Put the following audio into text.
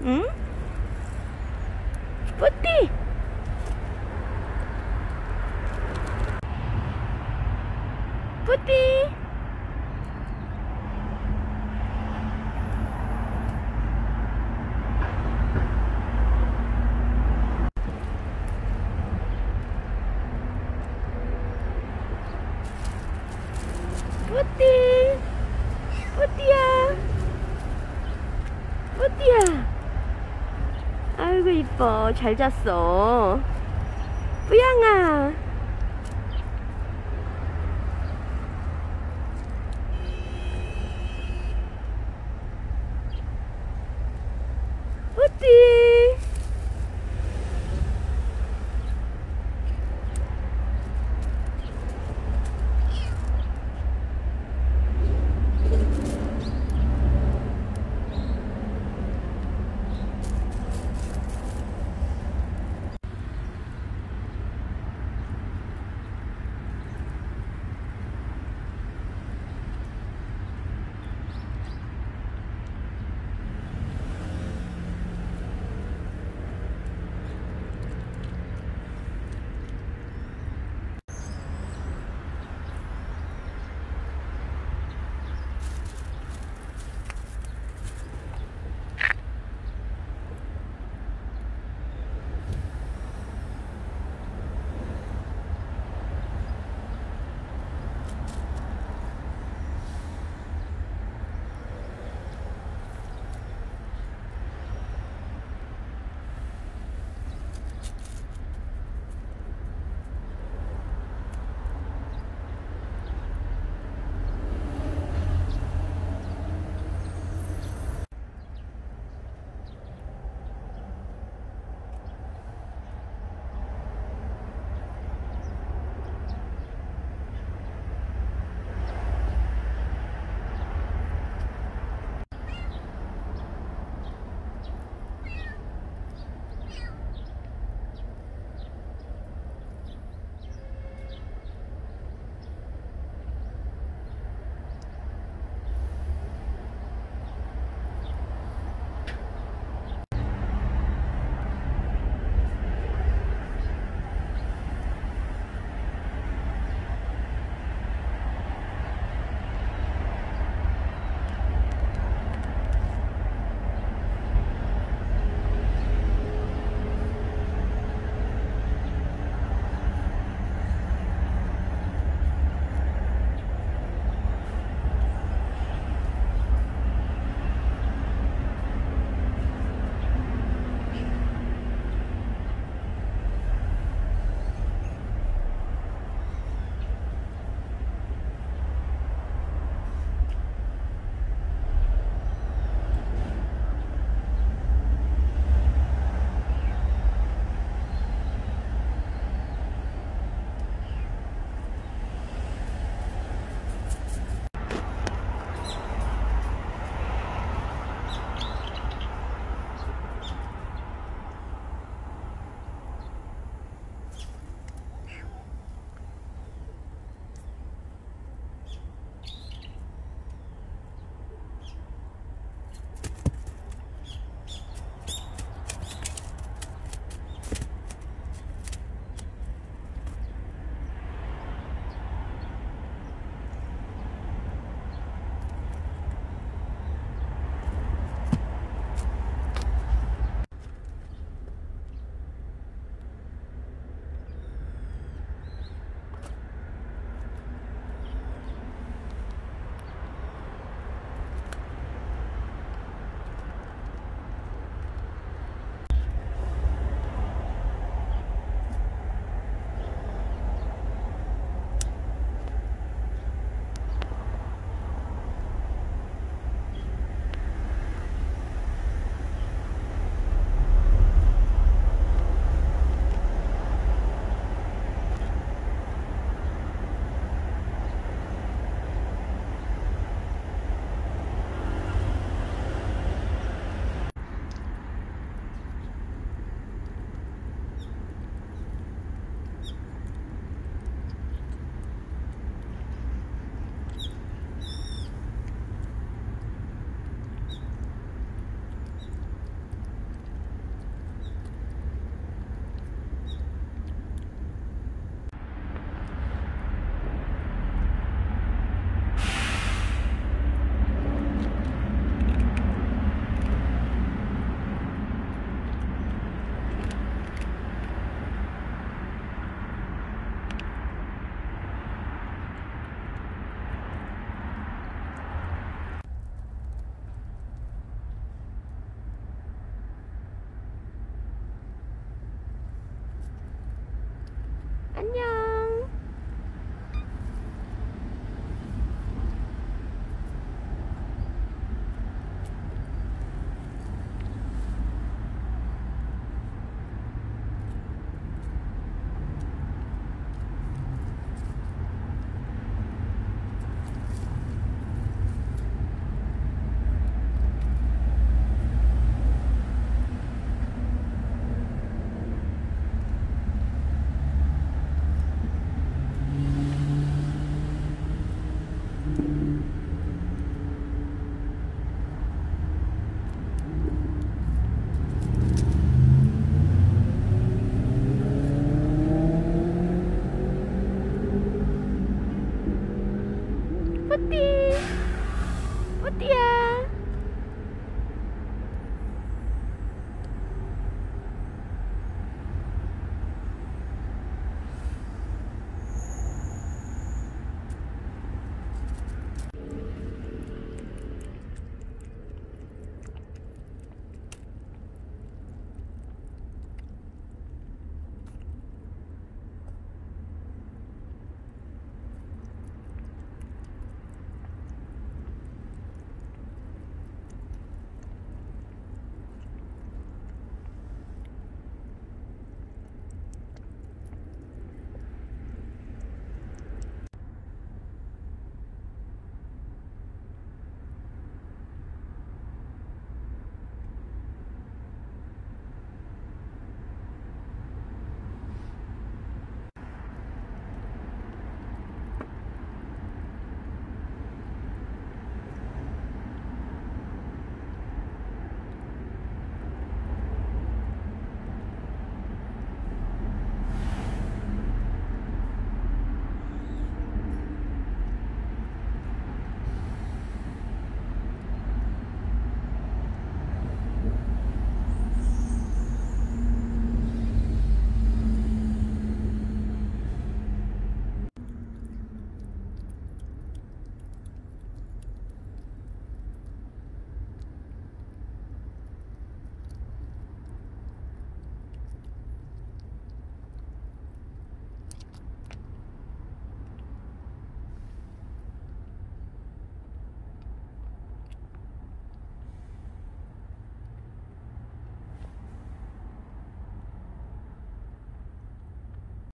Hmm? Putih. Putih. Putih. Putih ya. Putih ya. 아이고 이뻐. 잘 잤어. 뿌양아